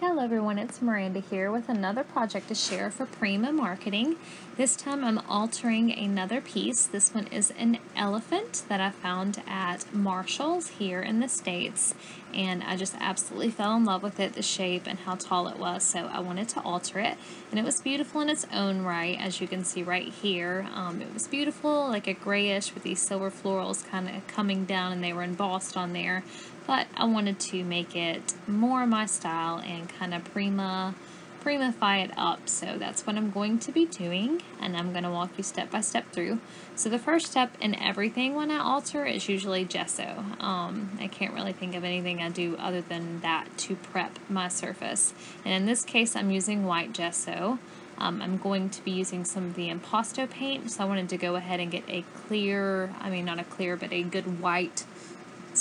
Hello everyone, it's Miranda here with another project to share for Prima Marketing. This time I'm altering another piece. This one is an elephant that I found at Marshall's here in the States and I just absolutely fell in love with it, the shape and how tall it was, so I wanted to alter it. And it was beautiful in its own right, as you can see right here. Um, it was beautiful, like a grayish with these silver florals kind of coming down and they were embossed on there but I wanted to make it more my style and kind of prima primify it up. So that's what I'm going to be doing and I'm going to walk you step by step through. So the first step in everything when I alter is usually gesso. Um, I can't really think of anything I do other than that to prep my surface. And in this case I'm using white gesso. Um, I'm going to be using some of the impasto paint so I wanted to go ahead and get a clear I mean not a clear but a good white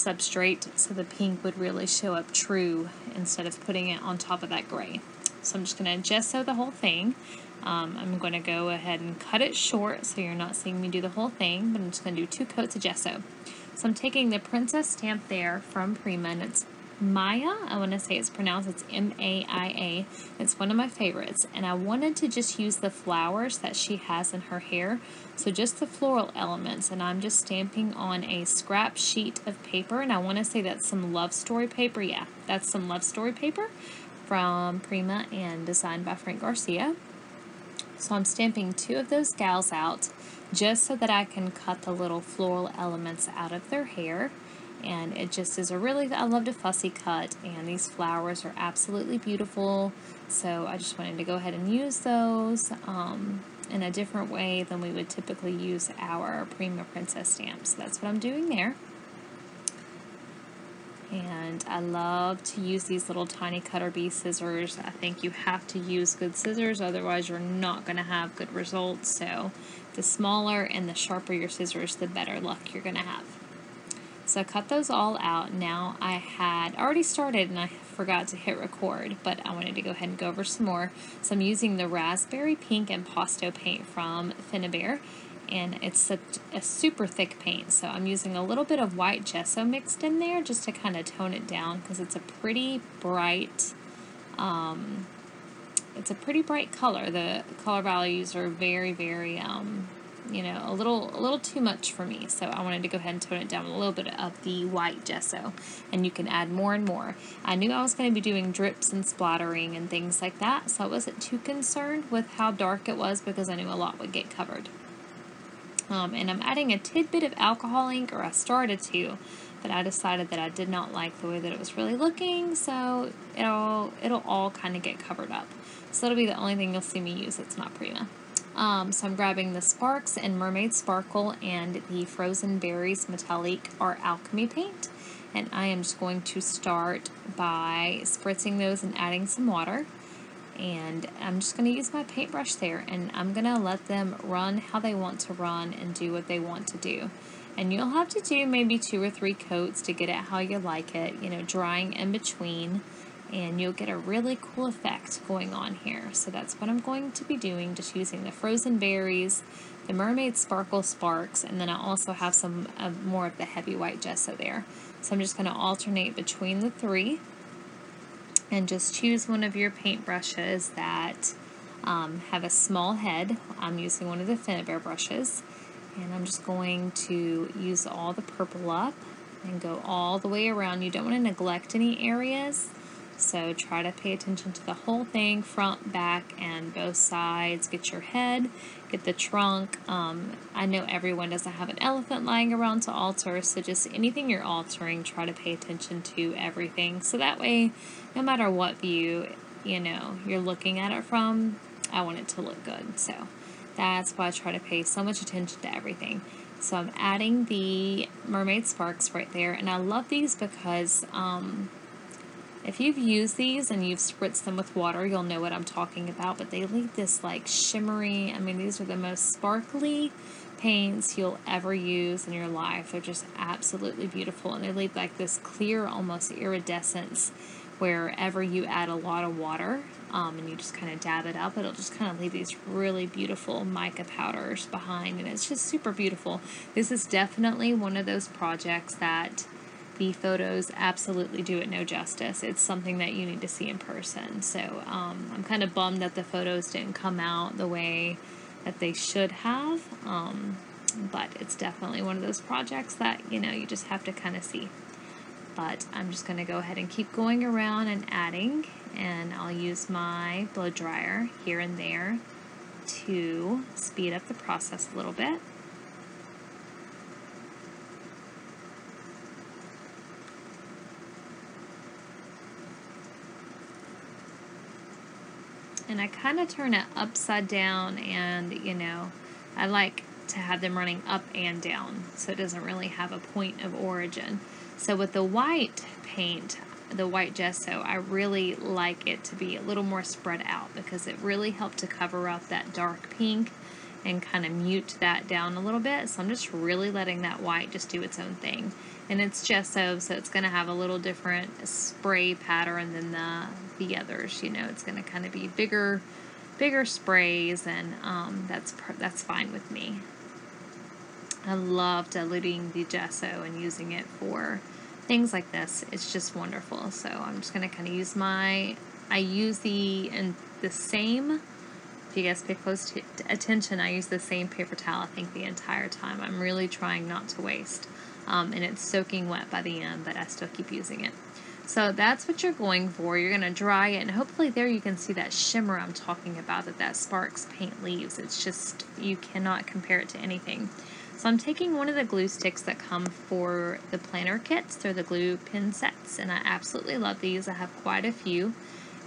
substrate so the pink would really show up true instead of putting it on top of that gray. So I'm just going to gesso the whole thing. Um, I'm going to go ahead and cut it short so you're not seeing me do the whole thing, but I'm just going to do two coats of gesso. So I'm taking the Princess stamp there from Prima, and it's Maya. I want to say it's pronounced, it's M-A-I-A. It's one of my favorites. And I wanted to just use the flowers that she has in her hair. So just the floral elements. And I'm just stamping on a scrap sheet of paper. And I want to say that's some Love Story paper. Yeah, that's some Love Story paper from Prima and designed by Frank Garcia. So I'm stamping two of those gals out just so that I can cut the little floral elements out of their hair and it just is a really I loved a fussy cut and these flowers are absolutely beautiful so I just wanted to go ahead and use those um, in a different way than we would typically use our Prima Princess stamps. That's what I'm doing there. And I love to use these little tiny cutter bee scissors. I think you have to use good scissors, otherwise you're not going to have good results. So the smaller and the sharper your scissors, the better luck you're going to have. So I cut those all out. Now I had already started and I forgot to hit record, but I wanted to go ahead and go over some more. So I'm using the Raspberry Pink and Impasto paint from Finnabair and it's a, a, super thick paint so I'm using a little bit of white gesso mixed in there just to kind of tone it down because it's a pretty bright um, it's a pretty bright color the color values are very very um, you know, a little a little too much for me. So I wanted to go ahead and tone it down a little bit of the white gesso. And you can add more and more. I knew I was going to be doing drips and splattering and things like that, so I wasn't too concerned with how dark it was because I knew a lot would get covered. Um, and I'm adding a tidbit of alcohol ink, or I started to, but I decided that I did not like the way that it was really looking, so it'll it'll all kind of get covered up. So that'll be the only thing you'll see me use that's not Prima. Um, so I'm grabbing the Sparks and Mermaid Sparkle and the Frozen Berries Metallic Art Alchemy paint. And I am just going to start by spritzing those and adding some water. And I'm just going to use my paintbrush there and I'm going to let them run how they want to run and do what they want to do. And you'll have to do maybe two or three coats to get it how you like it, you know, drying in between and you'll get a really cool effect going on here. So that's what I'm going to be doing, just using the frozen berries, the Mermaid Sparkle Sparks, and then I also have some uh, more of the heavy white gesso there. So I'm just going to alternate between the three and just choose one of your paint brushes that um, have a small head. I'm using one of the Finnabair brushes and I'm just going to use all the purple up and go all the way around. You don't want to neglect any areas so try to pay attention to the whole thing, front, back, and both sides. Get your head, get the trunk. Um, I know everyone doesn't have an elephant lying around to alter, so just anything you're altering, try to pay attention to everything. So that way, no matter what view, you know, you're looking at it from, I want it to look good. So that's why I try to pay so much attention to everything. So I'm adding the Mermaid Sparks right there, and I love these because um, if you've used these and you've spritzed them with water, you'll know what I'm talking about, but they leave this like shimmery, I mean, these are the most sparkly paints you'll ever use in your life. They're just absolutely beautiful, and they leave like this clear, almost iridescence wherever you add a lot of water um, and you just kind of dab it up, it'll just kind of leave these really beautiful mica powders behind, and it's just super beautiful. This is definitely one of those projects that the photos absolutely do it no justice. It's something that you need to see in person. So um, I'm kind of bummed that the photos didn't come out the way that they should have. Um, but it's definitely one of those projects that, you know, you just have to kind of see. But I'm just going to go ahead and keep going around and adding. And I'll use my blow dryer here and there to speed up the process a little bit. And I kind of turn it upside down and you know I like to have them running up and down so it doesn't really have a point of origin. So with the white paint the white gesso I really like it to be a little more spread out because it really helped to cover up that dark pink and kind of mute that down a little bit. So I'm just really letting that white just do its own thing and it's gesso so it's going to have a little different spray pattern than the the others you know? It's going to kind of be bigger bigger sprays and um, that's that's fine with me. I love diluting the gesso and using it for things like this. It's just wonderful. So I'm just going to kind of use my I use the and the same if you guys pay close attention I use the same paper towel I think the entire time I'm really trying not to waste um, and it's soaking wet by the end, but I still keep using it. So that's what you're going for. You're going to dry it, and hopefully there you can see that shimmer I'm talking about that that Sparks paint leaves. It's just, you cannot compare it to anything. So I'm taking one of the glue sticks that come for the planner kits. They're the glue pen sets, and I absolutely love these. I have quite a few,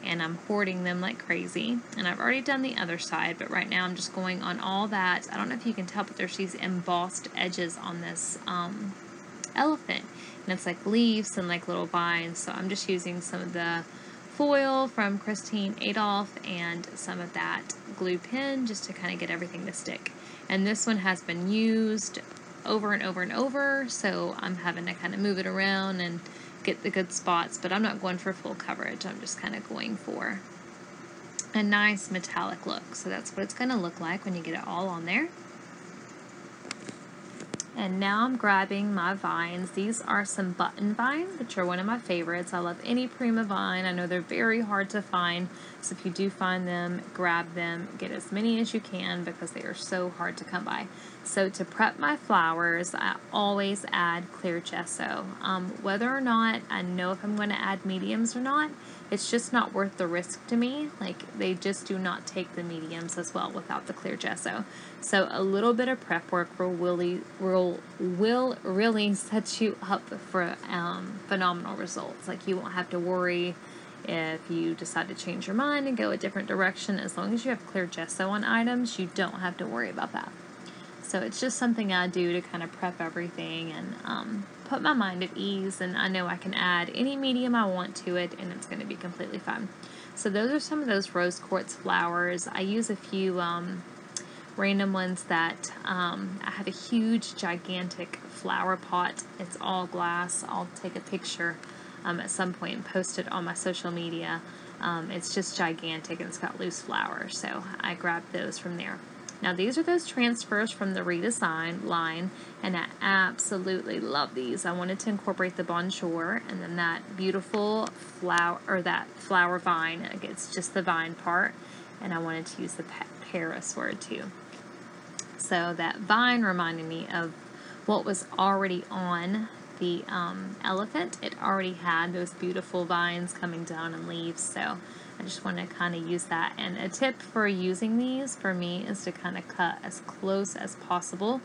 and I'm hoarding them like crazy. And I've already done the other side, but right now I'm just going on all that. I don't know if you can tell, but there's these embossed edges on this um, elephant. And it's like leaves and like little vines. So I'm just using some of the foil from Christine Adolph and some of that glue pen just to kind of get everything to stick. And this one has been used over and over and over, so I'm having to kind of move it around and get the good spots, but I'm not going for full coverage. I'm just kind of going for a nice metallic look. So that's what it's going to look like when you get it all on there. And now I'm grabbing my vines. These are some button vines, which are one of my favorites. I love any Prima vine. I know they're very hard to find, so if you do find them, grab them. Get as many as you can because they are so hard to come by. So to prep my flowers, I always add clear gesso. Um, whether or not I know if I'm going to add mediums or not, it's just not worth the risk to me. Like they just do not take the mediums as well without the clear gesso. So a little bit of prep work will really will will really set you up for um, phenomenal results. Like you won't have to worry if you decide to change your mind and go a different direction. As long as you have clear gesso on items, you don't have to worry about that. So it's just something I do to kind of prep everything and um, put my mind at ease. And I know I can add any medium I want to it and it's going to be completely fine. So those are some of those rose quartz flowers. I use a few um, random ones that um, I have a huge, gigantic flower pot. It's all glass. I'll take a picture um, at some point and post it on my social media. Um, it's just gigantic and it's got loose flowers, so I grabbed those from there. Now these are those transfers from the redesign line and I absolutely love these. I wanted to incorporate the bonjour and then that beautiful flower or that flower vine. It's just the vine part and I wanted to use the Paris word too. So that vine reminded me of what was already on the um, elephant. It already had those beautiful vines coming down and leaves. So I just want to kind of use that. And a tip for using these for me is to kind of cut as close as possible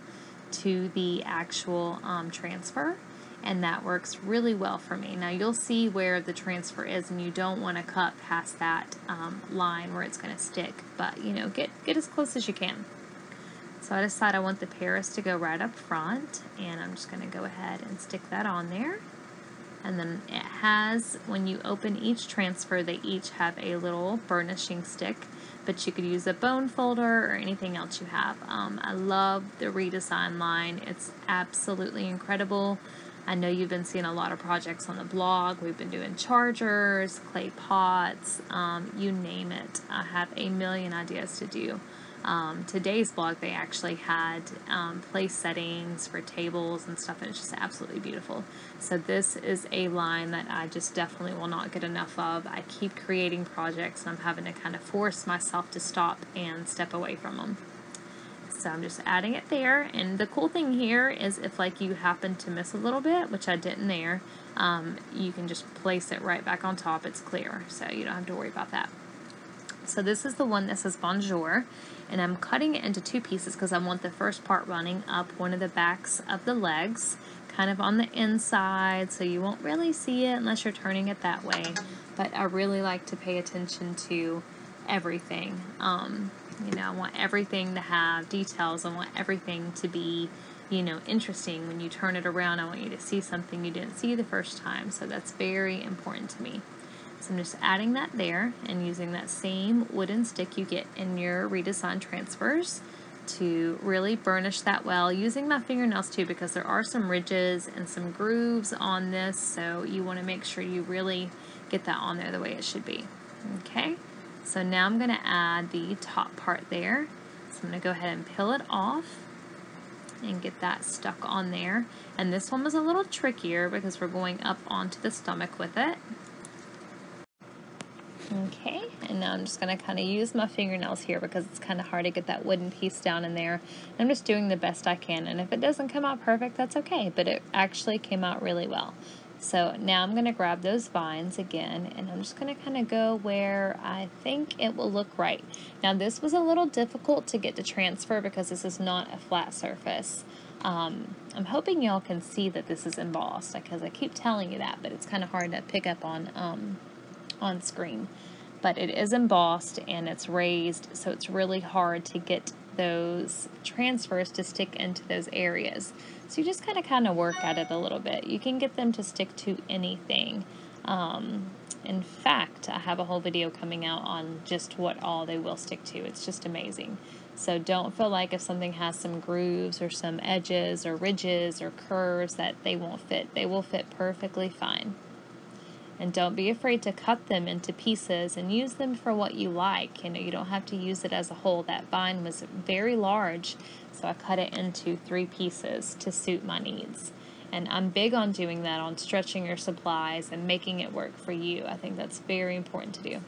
to the actual um, transfer and that works really well for me. Now you'll see where the transfer is and you don't want to cut past that um, line where it's going to stick, but you know, get, get as close as you can. So I decided I want the Paris to go right up front and I'm just going to go ahead and stick that on there. And then it has when you open each transfer they each have a little burnishing stick but you could use a bone folder or anything else you have. Um, I love the redesign line. It's absolutely incredible. I know you've been seeing a lot of projects on the blog. We've been doing chargers clay pots um, you name it. I have a million ideas to do um, today's blog, they actually had um, place settings for tables and stuff, and it's just absolutely beautiful. So this is a line that I just definitely will not get enough of. I keep creating projects, and I'm having to kind of force myself to stop and step away from them. So I'm just adding it there, and the cool thing here is if like you happen to miss a little bit, which I didn't there, um, you can just place it right back on top. It's clear, so you don't have to worry about that. So this is the one that says Bonjour, and I'm cutting it into two pieces because I want the first part running up one of the backs of the legs, kind of on the inside, so you won't really see it unless you're turning it that way. But I really like to pay attention to everything. Um, you know, I want everything to have details. I want everything to be, you know, interesting. When you turn it around, I want you to see something you didn't see the first time. So that's very important to me. So I'm just adding that there and using that same wooden stick you get in your redesign transfers to really burnish that well using my fingernails too because there are some ridges and some grooves on this. So you want to make sure you really get that on there the way it should be. Okay. So now I'm going to add the top part there. So I'm going to go ahead and peel it off and get that stuck on there. And this one was a little trickier because we're going up onto the stomach with it Okay, and now I'm just going to kind of use my fingernails here because it's kind of hard to get that wooden piece down in there. I'm just doing the best I can, and if it doesn't come out perfect, that's okay, but it actually came out really well. So now I'm going to grab those vines again, and I'm just going to kind of go where I think it will look right. Now this was a little difficult to get to transfer because this is not a flat surface. Um, I'm hoping y'all can see that this is embossed because I keep telling you that, but it's kind of hard to pick up on um, on screen. But it is embossed and it's raised, so it's really hard to get those transfers to stick into those areas. So you just kind of kind of work at it a little bit. You can get them to stick to anything. Um, in fact, I have a whole video coming out on just what all they will stick to. It's just amazing. So don't feel like if something has some grooves or some edges or ridges or curves that they won't fit. They will fit perfectly fine. And don't be afraid to cut them into pieces and use them for what you like. You know, you don't have to use it as a whole. That vine was very large, so I cut it into three pieces to suit my needs. And I'm big on doing that, on stretching your supplies and making it work for you. I think that's very important to do.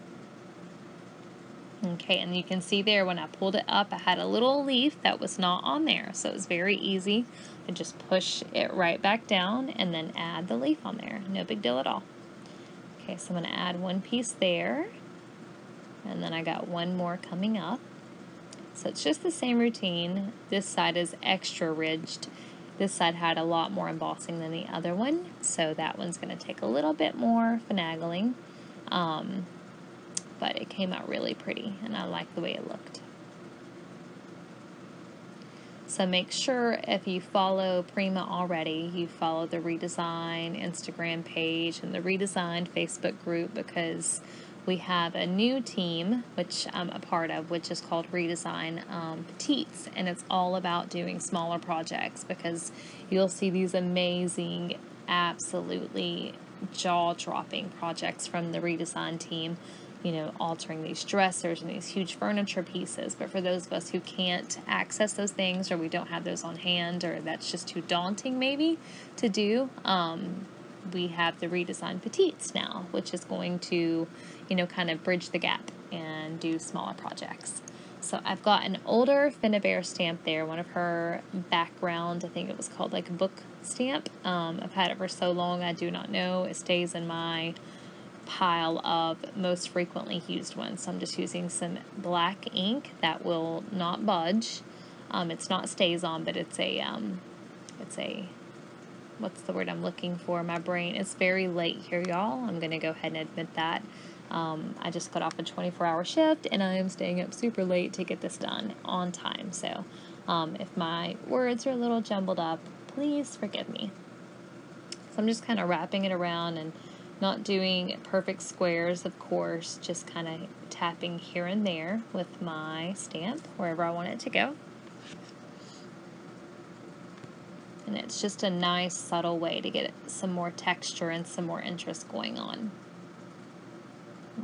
Okay, and you can see there when I pulled it up, I had a little leaf that was not on there. So it was very easy to just push it right back down and then add the leaf on there. No big deal at all. Okay, so I'm going to add one piece there. And then I got one more coming up. So it's just the same routine. This side is extra ridged. This side had a lot more embossing than the other one. So that one's going to take a little bit more finagling. Um, but it came out really pretty and I like the way it looked. So make sure if you follow Prima already, you follow the Redesign Instagram page and the Redesign Facebook group because we have a new team, which I'm a part of, which is called Redesign um, Petites, and it's all about doing smaller projects because you'll see these amazing, absolutely jaw dropping projects from the Redesign team you know, altering these dressers and these huge furniture pieces. But for those of us who can't access those things or we don't have those on hand or that's just too daunting maybe to do, um, we have the redesigned petites now, which is going to, you know, kind of bridge the gap and do smaller projects. So I've got an older Finnabair stamp there, one of her background, I think it was called like a book stamp. Um, I've had it for so long, I do not know. It stays in my pile of most frequently used ones. So I'm just using some black ink that will not budge. Um, it's not stays on, but it's a, um, it's a, what's the word I'm looking for? My brain, it's very late here, y'all. I'm going to go ahead and admit that. Um, I just got off a 24 hour shift and I am staying up super late to get this done on time. So um, if my words are a little jumbled up, please forgive me. So I'm just kind of wrapping it around and not doing perfect squares, of course, just kind of tapping here and there with my stamp wherever I want it to go. And it's just a nice subtle way to get some more texture and some more interest going on.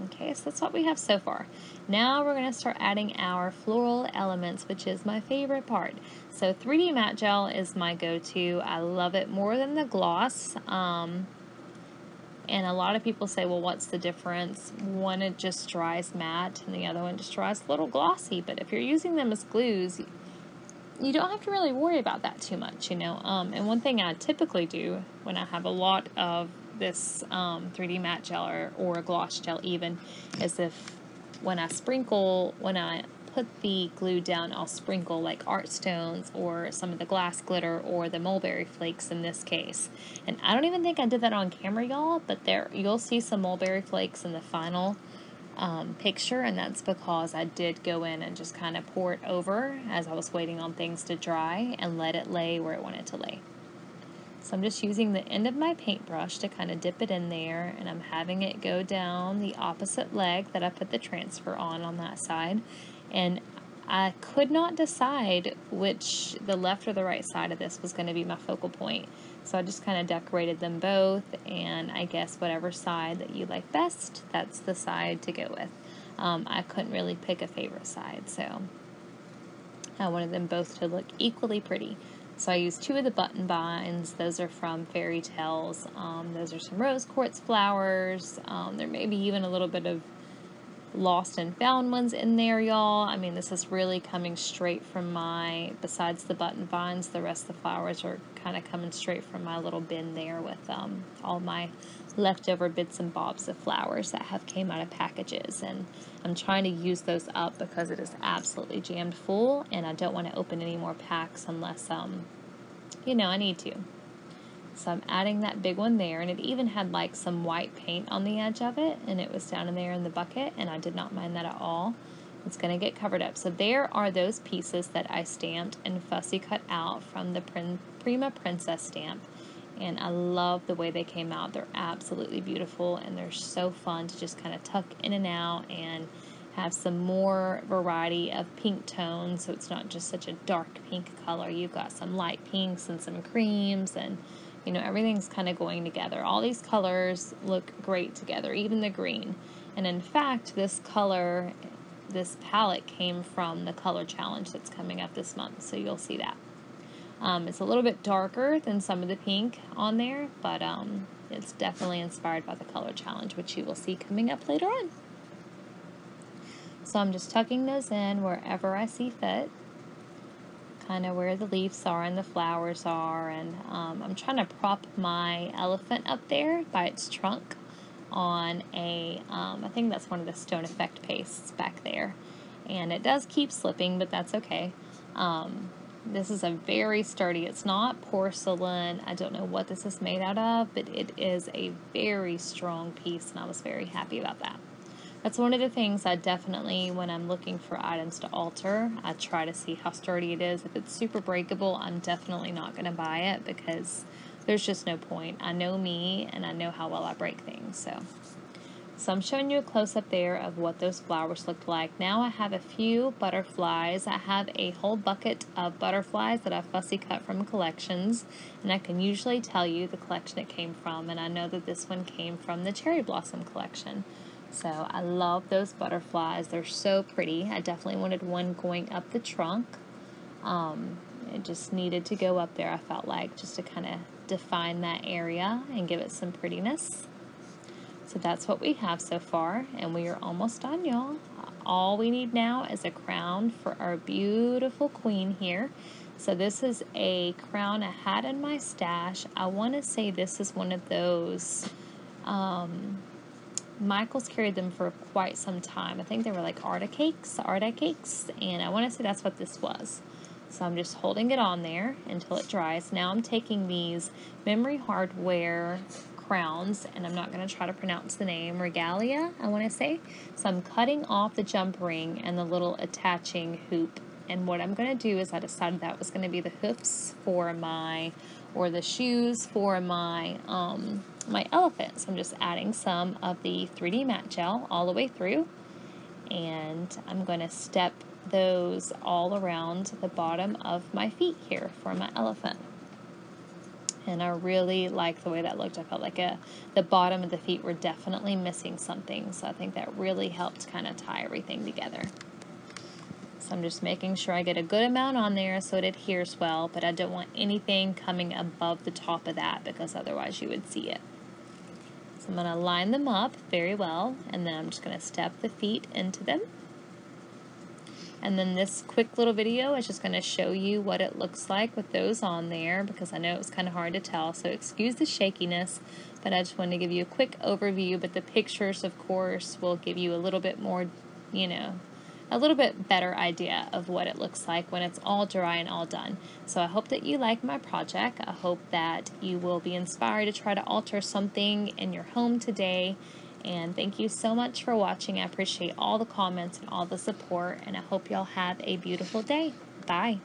Okay, so that's what we have so far. Now we're going to start adding our floral elements, which is my favorite part. So 3D matte gel is my go-to. I love it more than the gloss. Um, and a lot of people say, well, what's the difference? One, it just dries matte, and the other one just dries a little glossy. But if you're using them as glues, you don't have to really worry about that too much, you know. Um, and one thing I typically do when I have a lot of this um, 3D matte gel or, or a gloss gel even is if when I sprinkle, when I put the glue down, I'll sprinkle like art stones or some of the glass glitter or the mulberry flakes in this case. And I don't even think I did that on camera, y'all, but there you'll see some mulberry flakes in the final um, picture, and that's because I did go in and just kind of pour it over as I was waiting on things to dry and let it lay where it wanted to lay. So I'm just using the end of my paintbrush to kind of dip it in there and I'm having it go down the opposite leg that I put the transfer on on that side. And I could not decide which the left or the right side of this was going to be my focal point. So I just kind of decorated them both and I guess whatever side that you like best, that's the side to go with. Um, I couldn't really pick a favorite side, so I wanted them both to look equally pretty. So I used two of the button vines. Those are from Fairy Tales. Um, those are some rose quartz flowers. Um, there may be even a little bit of lost and found ones in there, y'all. I mean, this is really coming straight from my, besides the button vines, the rest of the flowers are kind of coming straight from my little bin there with um, all my leftover bits and bobs of flowers that have came out of packages. And I'm trying to use those up because it is absolutely jammed full and I don't want to open any more packs unless, um, you know, I need to. So I'm adding that big one there, and it even had like some white paint on the edge of it, and it was down in there in the bucket, and I did not mind that at all. It's going to get covered up. So there are those pieces that I stamped and fussy cut out from the Prima Princess stamp. And I love the way they came out. They're absolutely beautiful, and they're so fun to just kind of tuck in and out and have some more variety of pink tones so it's not just such a dark pink color. You've got some light pinks and some creams and you know, everything's kind of going together. All these colors look great together, even the green. And in fact, this color, this palette came from the color challenge that's coming up this month, so you'll see that. Um, it's a little bit darker than some of the pink on there, but um, it's definitely inspired by the color challenge, which you will see coming up later on. So I'm just tucking those in wherever I see fit kind of where the leaves are and the flowers are. And um, I'm trying to prop my elephant up there by its trunk on a, um, I think that's one of the stone effect pastes back there. And it does keep slipping, but that's okay. Um, this is a very sturdy, it's not porcelain. I don't know what this is made out of, but it is a very strong piece, and I was very happy about that. That's one of the things I definitely, when I'm looking for items to alter, I try to see how sturdy it is. If it's super breakable, I'm definitely not going to buy it because there's just no point. I know me and I know how well I break things. So, so I'm showing you a close up there of what those flowers looked like. Now I have a few butterflies. I have a whole bucket of butterflies that I fussy cut from collections, and I can usually tell you the collection it came from. And I know that this one came from the cherry blossom collection. So I love those butterflies. They're so pretty. I definitely wanted one going up the trunk. Um, it just needed to go up there, I felt like, just to kind of define that area and give it some prettiness. So that's what we have so far, and we are almost done, y'all. All we need now is a crown for our beautiful queen here. So this is a crown I had in my stash. I want to say this is one of those um, Michael's carried them for quite some time. I think they were like Arctic cakes, Arctic cakes, and I want to say that's what this was. So I'm just holding it on there until it dries. Now I'm taking these memory hardware crowns, and I'm not going to try to pronounce the name, Regalia, I want to say. So I'm cutting off the jump ring and the little attaching hoop. And what I'm going to do is I decided that was going to be the hoofs for my, or the shoes for my, um, my elephant. So I'm just adding some of the 3D matte gel all the way through and I'm going to step those all around the bottom of my feet here for my elephant. And I really like the way that looked. I felt like a, the bottom of the feet were definitely missing something. So I think that really helped kind of tie everything together. So I'm just making sure I get a good amount on there so it adheres well, but I don't want anything coming above the top of that because otherwise you would see it. So I'm going to line them up very well and then I'm just going to step the feet into them. And then this quick little video is just going to show you what it looks like with those on there because I know it was kind of hard to tell. So excuse the shakiness, but I just wanted to give you a quick overview. But the pictures, of course, will give you a little bit more, you know, a little bit better idea of what it looks like when it's all dry and all done. So I hope that you like my project. I hope that you will be inspired to try to alter something in your home today. And thank you so much for watching. I appreciate all the comments and all the support. And I hope y'all have a beautiful day. Bye.